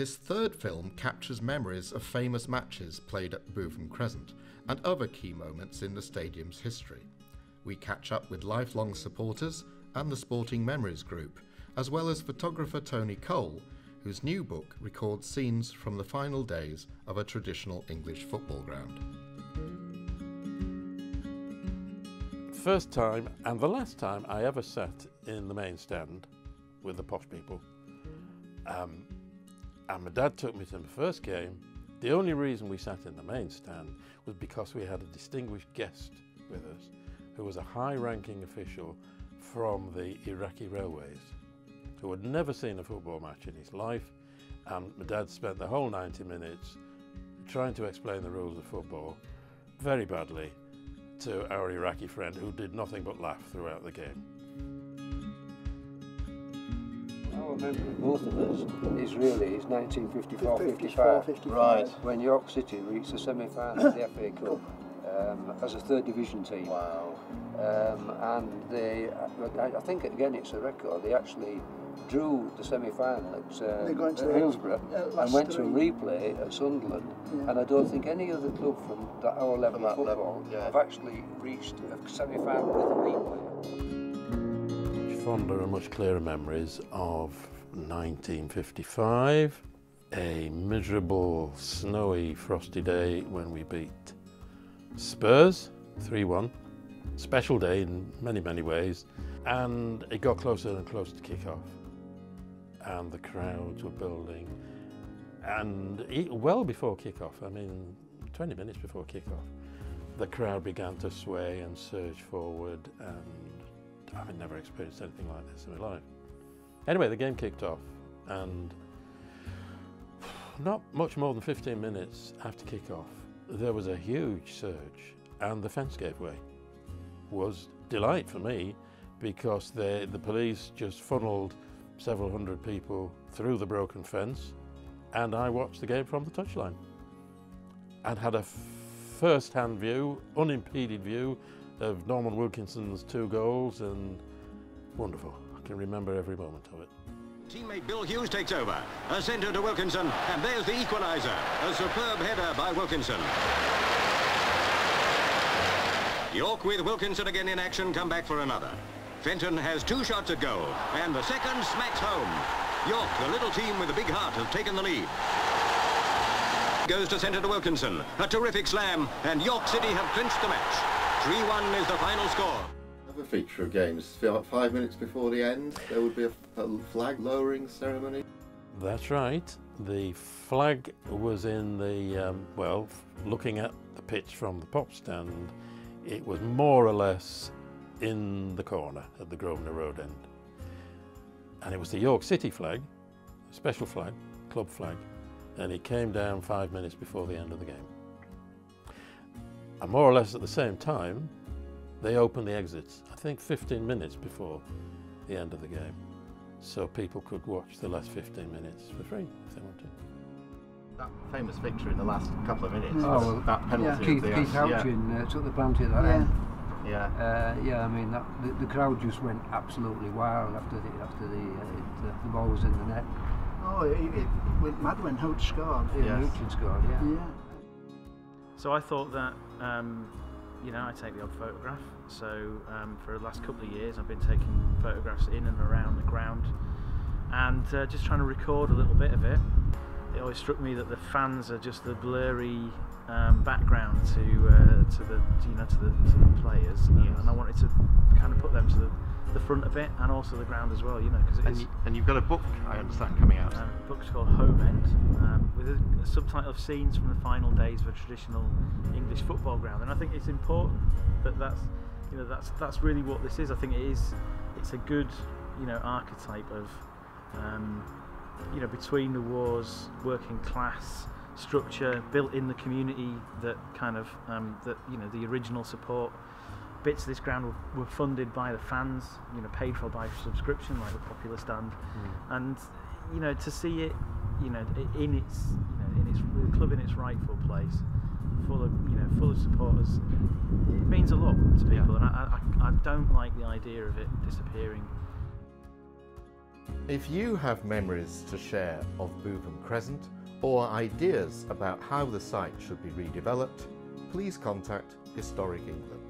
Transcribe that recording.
This third film captures memories of famous matches played at Bootham Crescent and other key moments in the stadium's history. We catch up with lifelong supporters and the Sporting Memories Group, as well as photographer Tony Cole, whose new book records scenes from the final days of a traditional English football ground. First time and the last time I ever sat in the main stand with the posh people. Um, and my dad took me to my first game. The only reason we sat in the main stand was because we had a distinguished guest with us who was a high ranking official from the Iraqi Railways who had never seen a football match in his life. And my dad spent the whole 90 minutes trying to explain the rules of football very badly to our Iraqi friend who did nothing but laugh throughout the game. Our memory, both of us, is really is 1954-55, Right. when York City reached the semi-final of the FA Cup um, as a third division team. Wow. Um, and they, I, I think again it's a record. They actually drew the semi-final at, uh, They're to at the- Hillsborough uh, and last went to a replay at Sunderland. Yeah. And I don't think any other club from that, our level From of that football level, yeah. have actually reached a semi-final with a replay. Fonder and much clearer memories of 1955, a miserable, snowy, frosty day when we beat Spurs 3 1. Special day in many, many ways. And it got closer and closer to kick off. And the crowds were building. And well before kick-off, I mean, 20 minutes before kick-off, the crowd began to sway and surge forward and I've never experienced anything like this in my life. Anyway, the game kicked off and not much more than 15 minutes after kick-off, there was a huge surge and the fence gave way. Was delight for me because the, the police just funneled several hundred people through the broken fence and I watched the game from the touchline and had a first-hand view, unimpeded view of Norman Wilkinson's two goals and wonderful. I can remember every moment of it. Teammate Bill Hughes takes over. A centre to Wilkinson, and there's the equaliser. A superb header by Wilkinson. York with Wilkinson again in action come back for another. Fenton has two shots at goal, and the second smacks home. York, the little team with a big heart, have taken the lead. Goes to centre to Wilkinson. A terrific slam, and York City have clinched the match. 3-1 is the final score. Another feature of games, five minutes before the end, there would be a, a flag lowering ceremony. That's right. The flag was in the, um, well, looking at the pitch from the pop stand, it was more or less in the corner at the Grosvenor Road end. And it was the York City flag, a special flag, club flag, and it came down five minutes before the end of the game. And more or less at the same time, they opened the exits, I think 15 minutes before the end of the game. So people could watch the last 15 minutes for free if they wanted. That famous victory in the last couple of minutes. Oh, well, that penalty. Keith, of the Keith yeah. Uh, took the penalty at that Yeah. end. Yeah. Uh, yeah, I mean that, the, the crowd just went absolutely wild after the after the uh, it, uh, the ball was in the net. Oh, it, it went mad when Hout scored. Yeah, Yes. Houchen scored. Yeah. Yeah. So I thought that, um, you know, I take the odd photograph. So um, for the last couple of years, I've been taking photographs in and around the ground, and uh, just trying to record a little bit of it. It always struck me that the fans are just the blurry um, background to uh, to the you know to the to the players, and, Yes. and I wanted to kind of put them to the, the front a bit and also the ground as well, you know, because And, it's you, and you've got a book, I understand, coming out. um, the book's called Home End, um, with a, a subtitle of Scenes from the Final Days of a Traditional English Football Ground. And I think it's important that that's, you know, that's that's really what this is. I think it is, it's a good, you know, archetype of, um, you know, between the wars, working class structure built in the community that kind of um, that you know the original support bits of this ground were, were funded by the fans, you know, paid for by subscription, like the Popular Stand, hmm. and you know to see it, you know, in its, you know, in its the club in its rightful place, full of you know full of supporters, it means a lot to Yeah. people, and I, I, I don't like the idea of it disappearing. If you have memories to share of Bootham Crescent or ideas about how the site should be redeveloped, please contact Historic England.